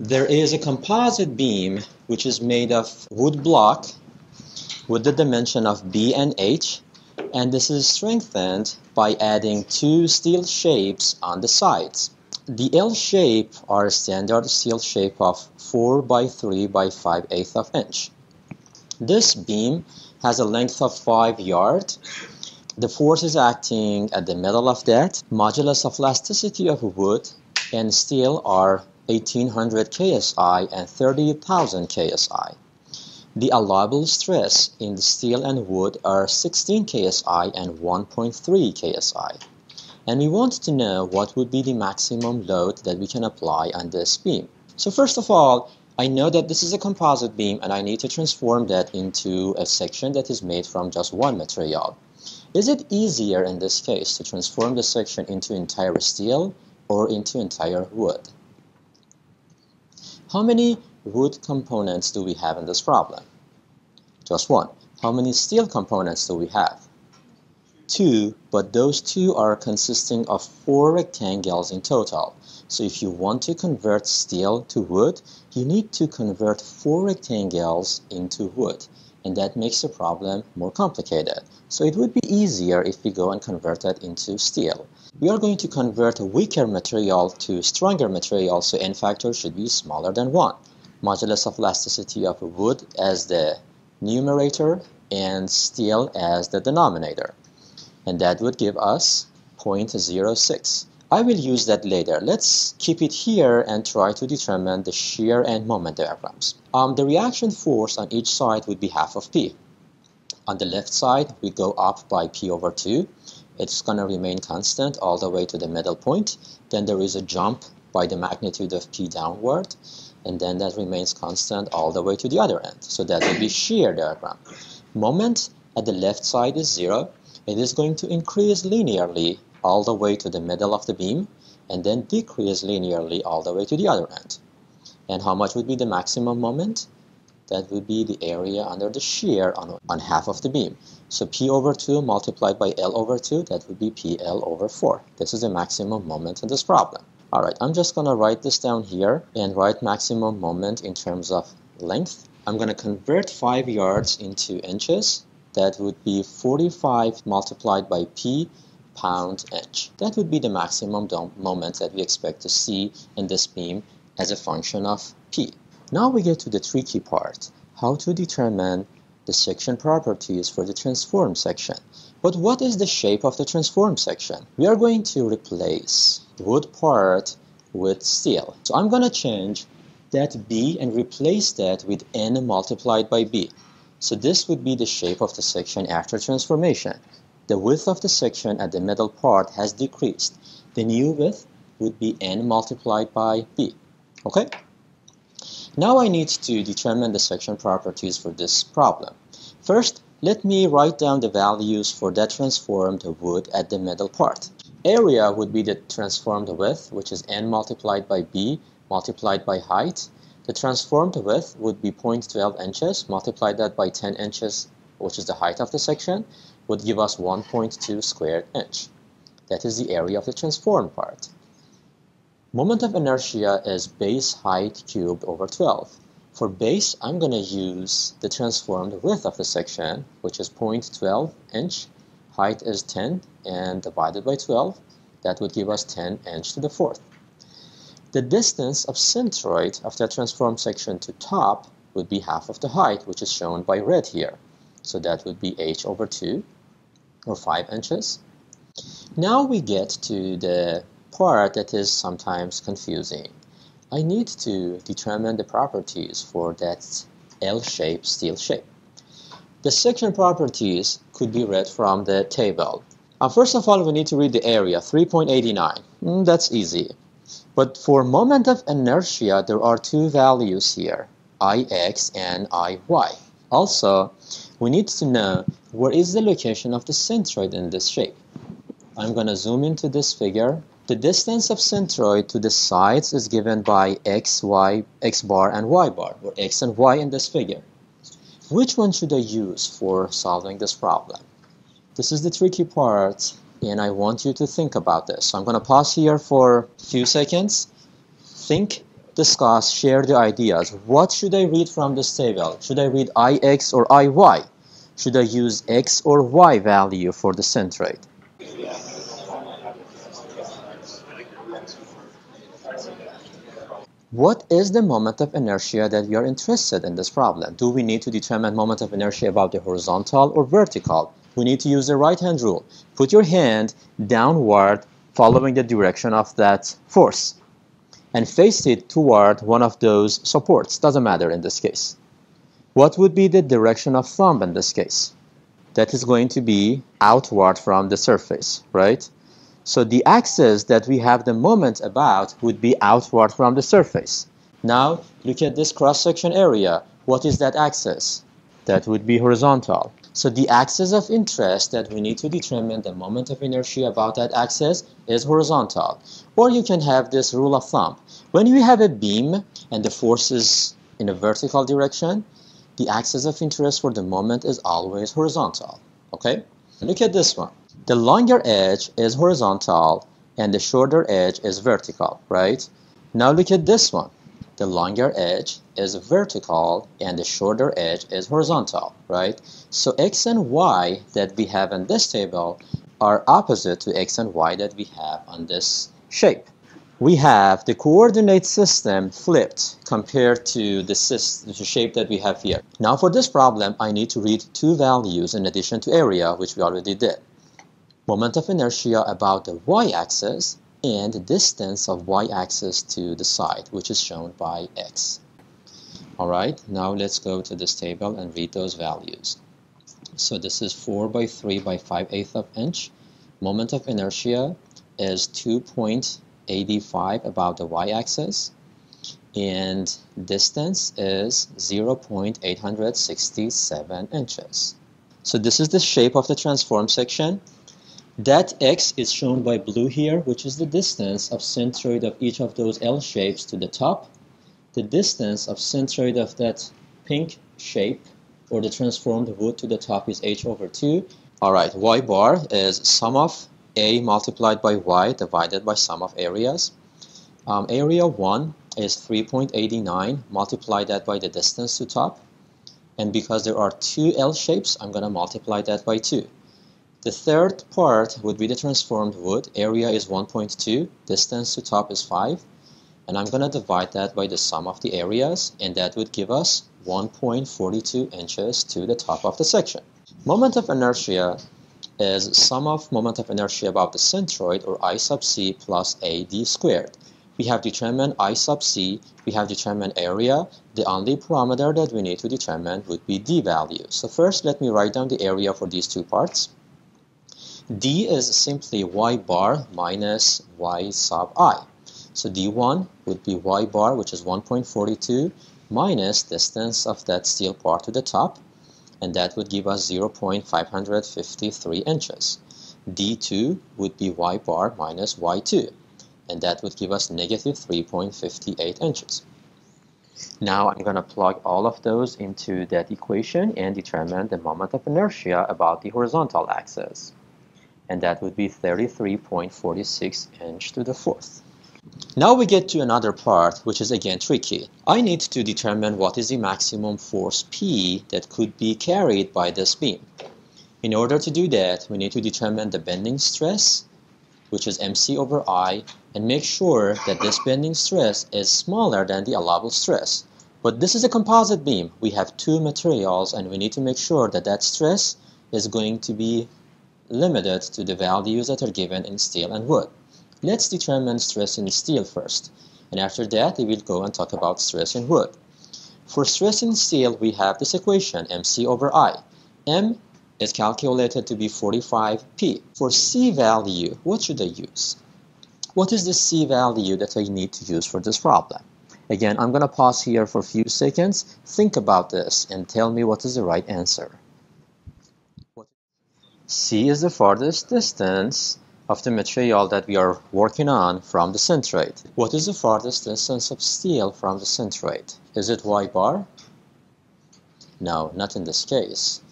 There is a composite beam which is made of wood block with the dimension of B and H and this is strengthened by adding two steel shapes on the sides. The L shape are standard steel shape of 4 by 3 by 5 eighth of inch. This beam has a length of 5 yard. The force is acting at the middle of that. Modulus of elasticity of wood and steel are 1800 ksi and 30,000 ksi. The allowable stress in the steel and wood are 16 ksi and 1.3 ksi. And we want to know what would be the maximum load that we can apply on this beam. So first of all, I know that this is a composite beam and I need to transform that into a section that is made from just one material. Is it easier in this case to transform the section into entire steel or into entire wood? How many wood components do we have in this problem? Just one. How many steel components do we have? Two, but those two are consisting of four rectangles in total. So if you want to convert steel to wood, you need to convert four rectangles into wood. And that makes the problem more complicated. So it would be easier if we go and convert that into steel. We are going to convert a weaker material to stronger material, so n factor should be smaller than 1 modulus of elasticity of wood as the numerator and steel as the denominator. And that would give us 0.06. I will use that later. Let's keep it here and try to determine the shear and moment diagrams. Um, the reaction force on each side would be half of P. On the left side, we go up by P over 2. It's going to remain constant all the way to the middle point. Then there is a jump by the magnitude of P downward and then that remains constant all the way to the other end. So that would be shear diagram. Moment at the left side is zero. It is going to increase linearly all the way to the middle of the beam and then decrease linearly all the way to the other end. And how much would be the maximum moment? That would be the area under the shear on, on half of the beam. So P over 2 multiplied by L over 2, that would be PL over 4. This is the maximum moment in this problem. Alright, I'm just going to write this down here and write maximum moment in terms of length. I'm going to convert 5 yards into inches. That would be 45 multiplied by P pound inch. That would be the maximum moment that we expect to see in this beam as a function of P. Now we get to the tricky part, how to determine the section properties for the transform section. But what is the shape of the transform section? We are going to replace the wood part with steel. So I'm going to change that B and replace that with N multiplied by B. So this would be the shape of the section after transformation. The width of the section at the middle part has decreased. The new width would be N multiplied by B. Okay? Now I need to determine the section properties for this problem. First, let me write down the values for that transformed wood at the middle part. Area would be the transformed width, which is n multiplied by b multiplied by height. The transformed width would be 0.12 inches, multiply that by 10 inches, which is the height of the section, would give us 1.2 squared inch. That is the area of the transformed part. Moment of inertia is base height cubed over 12. For base, I'm going to use the transformed width of the section, which is 0.12 inch height is 10 and divided by 12 that would give us 10 inch to the fourth. The distance of centroid of that transformed section to top would be half of the height which is shown by red here. So that would be h over 2 or 5 inches. Now we get to the part that is sometimes confusing I need to determine the properties for that L-shaped steel shape the section properties could be read from the table. Uh, first of all, we need to read the area, 3.89. Mm, that's easy. But for moment of inertia, there are two values here, Ix and Iy. Also, we need to know where is the location of the centroid in this shape. I'm going to zoom into this figure. The distance of centroid to the sides is given by x, y, x bar, and y bar, or x and y in this figure. Which one should I use for solving this problem? This is the tricky part and I want you to think about this. So I'm going to pause here for a few seconds. Think discuss, share the ideas. What should I read from this table? Should I read Ix or Iy? Should I use X or Y value for the centroid? What is the moment of inertia that you're interested in this problem? Do we need to determine moment of inertia about the horizontal or vertical? We need to use the right hand rule. Put your hand downward following the direction of that force and face it toward one of those supports. Doesn't matter in this case. What would be the direction of thumb in this case? That is going to be outward from the surface, right? So the axis that we have the moment about would be outward from the surface. Now look at this cross-section area. What is that axis? That would be horizontal. So the axis of interest that we need to determine the moment of inertia about that axis is horizontal. Or you can have this rule of thumb. When you have a beam and the force is in a vertical direction, the axis of interest for the moment is always horizontal. Okay? Look at this one. The longer edge is horizontal and the shorter edge is vertical, right? Now look at this one. The longer edge is vertical and the shorter edge is horizontal, right? So x and y that we have in this table are opposite to x and y that we have on this shape. We have the coordinate system flipped compared to the, system, the shape that we have here. Now for this problem, I need to read two values in addition to area, which we already did moment of inertia about the y-axis and the distance of y-axis to the side, which is shown by x. Alright, now let's go to this table and read those values. So this is 4 by 3 by 5 eighths of inch. Moment of inertia is 2.85 about the y-axis and distance is 0.867 inches. So this is the shape of the transform section that x is shown by blue here, which is the distance of centroid of each of those L shapes to the top. The distance of centroid of that pink shape or the transformed wood to the top is h over 2. Alright, y bar is sum of a multiplied by y divided by sum of areas. Um, area 1 is 3.89, multiply that by the distance to top. And because there are two L shapes, I'm going to multiply that by 2. The third part would be the transformed wood. Area is 1.2, distance to top is 5. And I'm going to divide that by the sum of the areas, and that would give us 1.42 inches to the top of the section. Moment of inertia is sum of moment of inertia about the centroid, or I sub c plus AD squared. We have determined I sub c, we have determined area. The only parameter that we need to determine would be d value. So first, let me write down the area for these two parts d is simply y bar minus y sub i. So d1 would be y bar, which is 1.42, minus distance of that steel part to the top, and that would give us 0.553 inches. d2 would be y bar minus y2, and that would give us negative 3.58 inches. Now I'm going to plug all of those into that equation and determine the moment of inertia about the horizontal axis and that would be 33.46 inch to the fourth. Now we get to another part which is again tricky. I need to determine what is the maximum force P that could be carried by this beam. In order to do that, we need to determine the bending stress, which is mc over i, and make sure that this bending stress is smaller than the allowable stress. But this is a composite beam. We have two materials and we need to make sure that that stress is going to be limited to the values that are given in steel and wood. Let's determine stress in steel first, and after that we will go and talk about stress in wood. For stress in steel, we have this equation, mc over i. m is calculated to be 45p. For c value, what should I use? What is the c value that I need to use for this problem? Again, I'm going to pause here for a few seconds. Think about this and tell me what is the right answer. C is the farthest distance of the material that we are working on from the centroid. What is the farthest distance of steel from the centroid? Is it y bar? No, not in this case.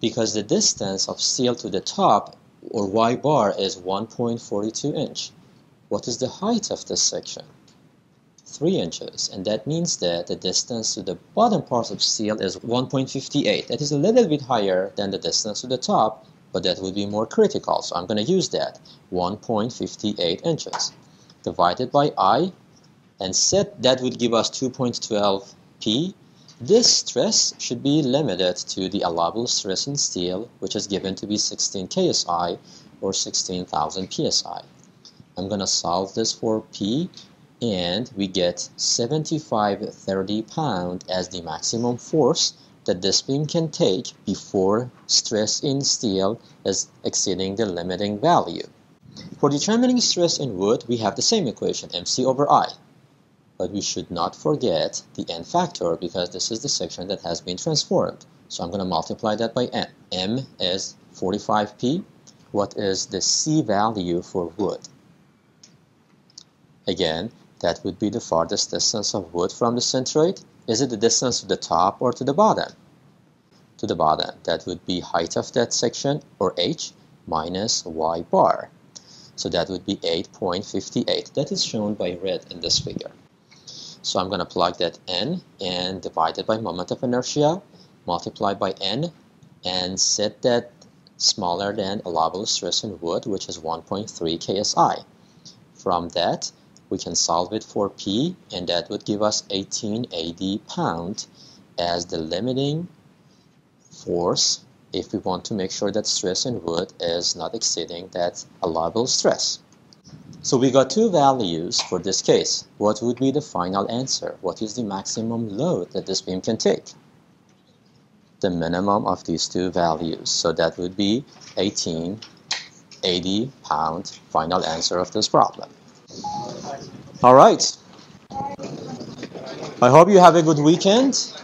Because the distance of steel to the top, or y bar, is 1.42 inch. What is the height of this section? 3 inches and that means that the distance to the bottom part of steel is 1.58 that is a little bit higher than the distance to the top but that would be more critical so I'm going to use that 1.58 inches. Divided by I and set that would give us 2.12 P. This stress should be limited to the allowable stress in steel which is given to be 16 ksi or 16,000 psi I'm going to solve this for P and we get 7530 pound as the maximum force that this beam can take before stress in steel is exceeding the limiting value. For determining stress in wood, we have the same equation, mc over i. But we should not forget the n factor because this is the section that has been transformed. So I'm going to multiply that by n. m is 45p. What is the c value for wood? Again, that would be the farthest distance of wood from the centroid. Is it the distance to the top or to the bottom? To the bottom. That would be height of that section, or h, minus y bar. So that would be 8.58. That is shown by red in this figure. So I'm going to plug that in and divide it by moment of inertia, multiply by n, and set that smaller than allowable stress in wood, which is 1.3 ksi. From that, we can solve it for P and that would give us 1880 pound as the limiting force if we want to make sure that stress in wood is not exceeding that allowable stress. So we got two values for this case. What would be the final answer? What is the maximum load that this beam can take? The minimum of these two values. So that would be 1880 pound final answer of this problem. All right. I hope you have a good weekend